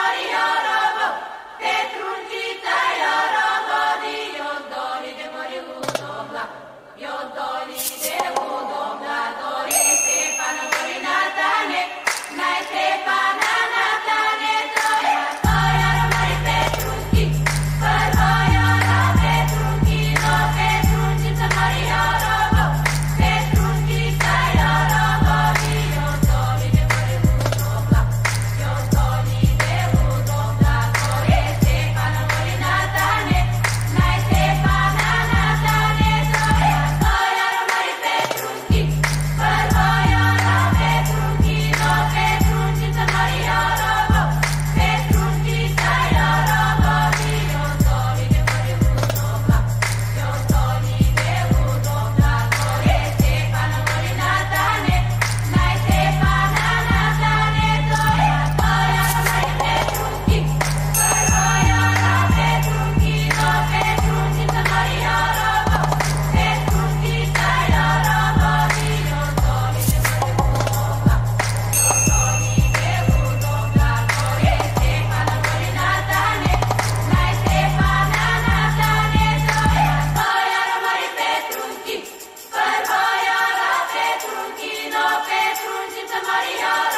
Maria Rabă, Petru Maria.